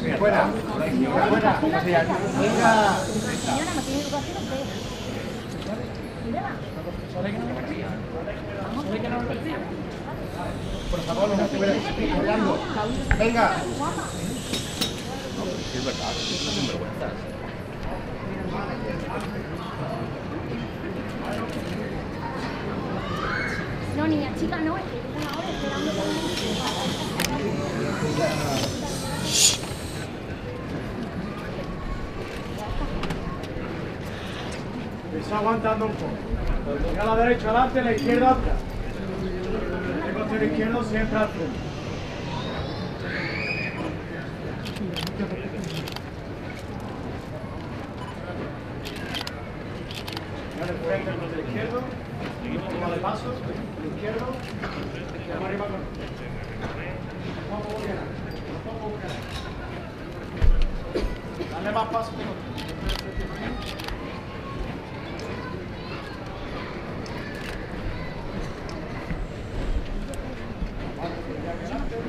Fuera. Fuera. Por favor, no hablando. Venga. Es verdad, son. No, niña chica, no, es que ahora esperando Está aguantando un poco. Llega la derecha adelante, la izquierda atrás. El costero izquierdo siempre al frente. De frente el costero izquierdo. Más de paso. El izquierdo. Y vamos arriba con. Dale más paso que